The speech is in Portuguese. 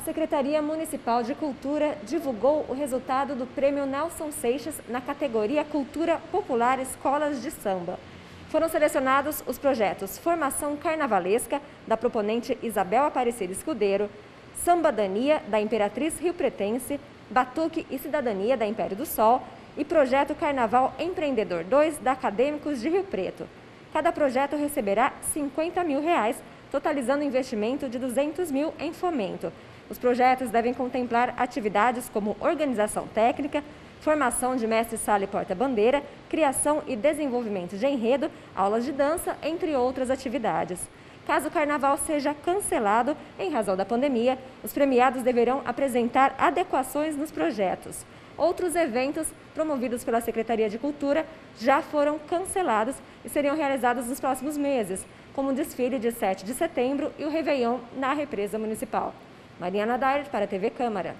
Secretaria Municipal de Cultura divulgou o resultado do Prêmio Nelson Seixas na categoria Cultura Popular Escolas de Samba. Foram selecionados os projetos Formação Carnavalesca, da proponente Isabel Aparecida Escudeiro, Samba Dania, da Imperatriz Rio Pretense, Batuque e Cidadania, da Império do Sol, e Projeto Carnaval Empreendedor 2, da Acadêmicos de Rio Preto. Cada projeto receberá 50 mil reais, totalizando investimento de 200 mil em fomento. Os projetos devem contemplar atividades como organização técnica, formação de mestre-sala e porta-bandeira, criação e desenvolvimento de enredo, aulas de dança, entre outras atividades. Caso o carnaval seja cancelado em razão da pandemia, os premiados deverão apresentar adequações nos projetos. Outros eventos promovidos pela Secretaria de Cultura já foram cancelados e seriam realizados nos próximos meses, como o desfile de 7 de setembro e o Réveillon na represa municipal. Mariana Dard para a TV Câmara.